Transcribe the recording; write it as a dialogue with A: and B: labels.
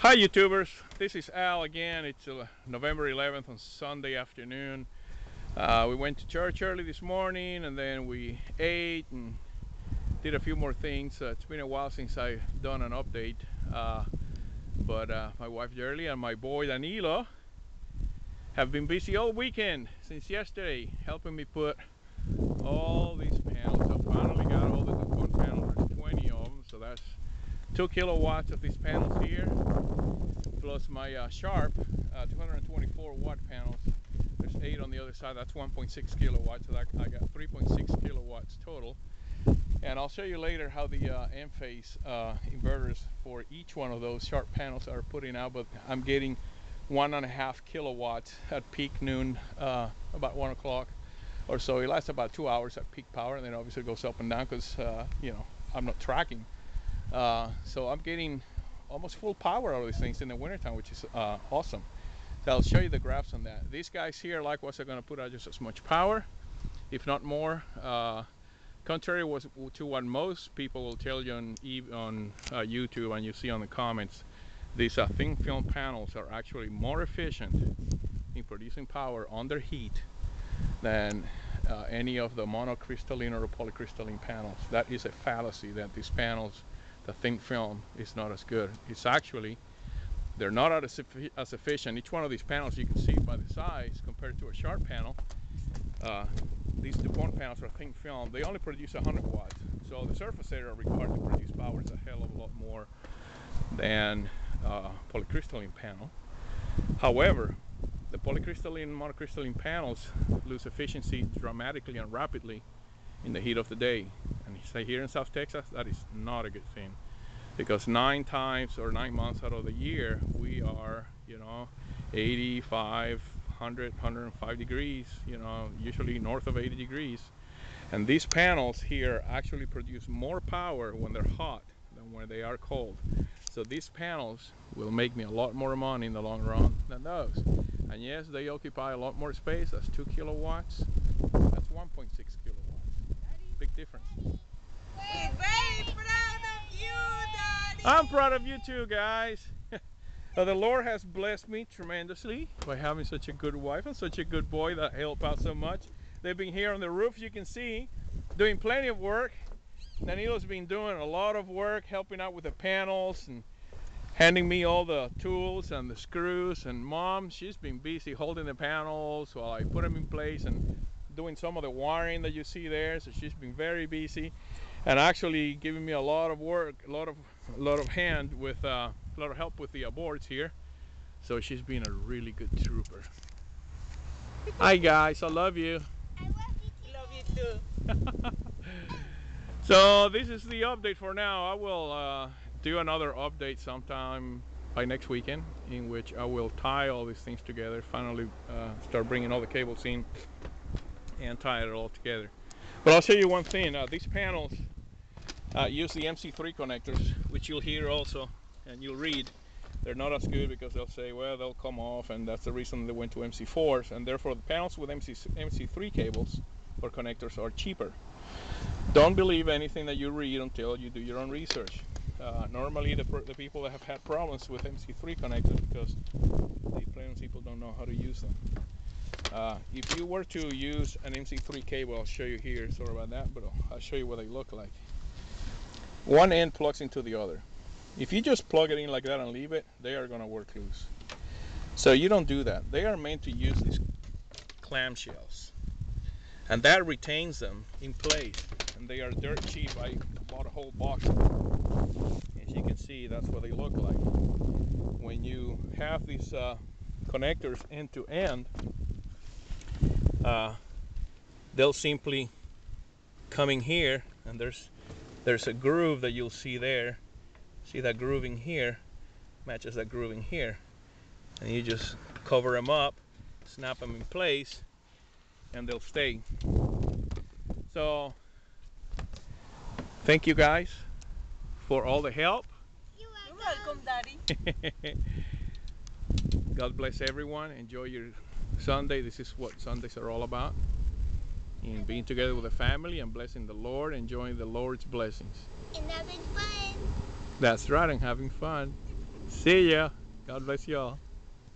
A: Hi YouTubers, this is Al again. It's uh, November 11th on Sunday afternoon. Uh, we went to church early this morning and then we ate and did a few more things. Uh, it's been a while since I've done an update. Uh, but uh, my wife Jerly and my boy Danilo have been busy all weekend since yesterday helping me put all these panels. I finally got all the one panels. There's 20 of them, so that's two kilowatts of these panels here plus my uh, Sharp uh, 224 watt panels. There's eight on the other side that's 1.6 kilowatts so that, I got 3.6 kilowatts total. And I'll show you later how the uh, uh, inverters for each one of those Sharp panels are putting out but I'm getting one and a half kilowatts at peak noon uh, about one o'clock or so. It lasts about two hours at peak power and then obviously goes up and down because uh, you know I'm not tracking uh, so I'm getting almost full power out of these things in the wintertime, which is uh, awesome. So I'll show you the graphs on that. These guys here, likewise, are going to put out just as much power, if not more. Uh, contrary was to what most people will tell you on, on uh, YouTube and you see on the comments, these uh, thin film panels are actually more efficient in producing power under heat than uh, any of the monocrystalline or polycrystalline panels. That is a fallacy that these panels the thin film is not as good. It's actually, they're not as, efficient. Each one of these panels you can see by the size compared to a sharp panel. Uh, these DuPont panels are thin film. They only produce 100 watts. So the surface area required to produce power is a hell of a lot more than uh, polycrystalline panel. However, the polycrystalline and monocrystalline panels lose efficiency dramatically and rapidly in the heat of the day. And you say here in South Texas, that is not a good thing. Because nine times or nine months out of the year, we are, you know, 85, 100, 105 degrees, you know, usually north of 80 degrees. And these panels here actually produce more power when they're hot than when they are cold. So these panels will make me a lot more money in the long run than those. And yes, they occupy a lot more space. That's two kilowatts. That's 1.6 kilowatts big difference.
B: We're very proud of you, Daddy.
A: I'm proud of you too, guys. so the Lord has blessed me tremendously by having such a good wife and such a good boy that help out so much. They've been here on the roof, you can see, doing plenty of work. Danilo's been doing a lot of work, helping out with the panels and handing me all the tools and the screws. And mom, she's been busy holding the panels while I put them in place and doing some of the wiring that you see there. So she's been very busy and actually giving me a lot of work, a lot of a lot of hand with uh, a lot of help with the boards here. So she's been a really good trooper. Hi guys, I love you.
B: I love you too.
A: so this is the update for now. I will uh, do another update sometime by next weekend in which I will tie all these things together, finally uh, start bringing all the cables in and tie it all together. But I'll show you one thing. Uh, these panels uh, use the MC3 connectors, which you'll hear also and you'll read. They're not as good because they'll say, well, they'll come off, and that's the reason they went to MC4s. And therefore, the panels with MC, MC3 cables or connectors are cheaper. Don't believe anything that you read until you do your own research. Uh, normally, the, the people that have had problems with MC3 connectors because the plain people don't know how to use them. Uh, if you were to use an MC3 cable, I'll show you here, sorry about that, but I'll show you what they look like. One end plugs into the other. If you just plug it in like that and leave it, they are going to work loose. So you don't do that. They are meant to use these clamshells. And that retains them in place. And they are dirt cheap. I bought a whole box. As you can see, that's what they look like. When you have these uh, connectors end to end, uh, they'll simply coming here and there's there's a groove that you'll see there. See that grooving here? Matches that grooving here. And you just cover them up snap them in place and they'll stay. So thank you guys for all the help.
B: You're welcome, Daddy.
A: God bless everyone. Enjoy your Sunday, this is what Sundays are all about. In being together with the family and blessing the Lord, enjoying the Lord's blessings.
B: And having fun.
A: That's right, and having fun. See ya. God bless you all.